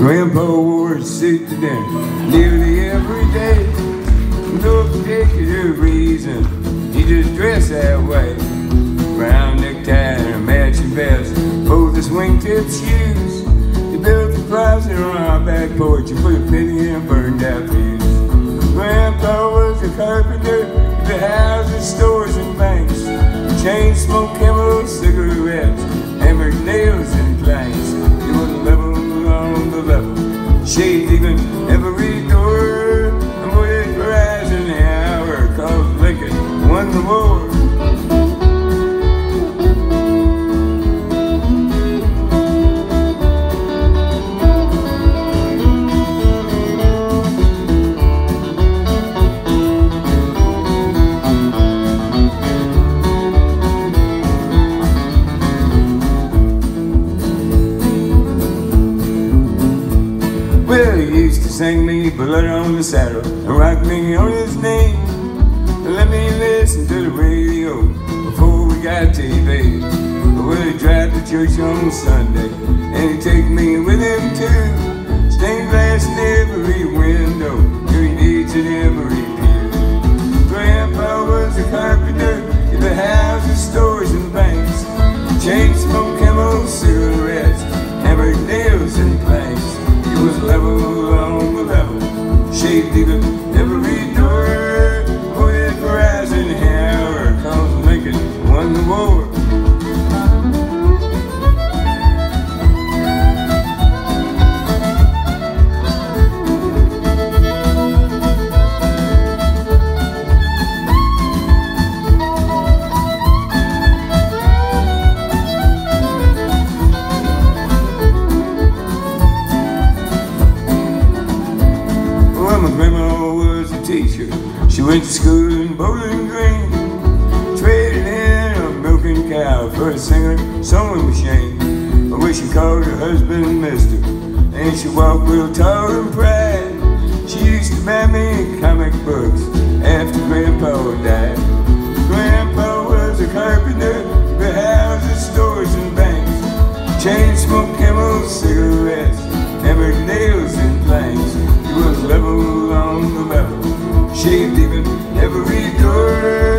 Grandpa wore a suit to dinner nearly every day. No particular reason, he just dressed that way. Brown necktie and a matching vest, both his wingtip shoes. He built a closet on our back porch and put a penny in a burned out fuse. Grandpa was a carpenter, he built houses, stores, and banks. Chain smoke, He used to sing me blood on the saddle and rock me on his knee. Let me listen to the radio before we got TV. Well, he drive to church on Sunday and he'd take me with him too. Stained She went to school in Bowling Green. Traded in a milking cow for a Singer sewing machine. But when she called her husband Mister, and she walked real tall and proud. She used to buy me comic books after Grandpa died. Grandpa was a carpenter, built houses, stores, and banks. Chain smoked chemicals, cigarettes, hammered nails and planks. Shaved even every door,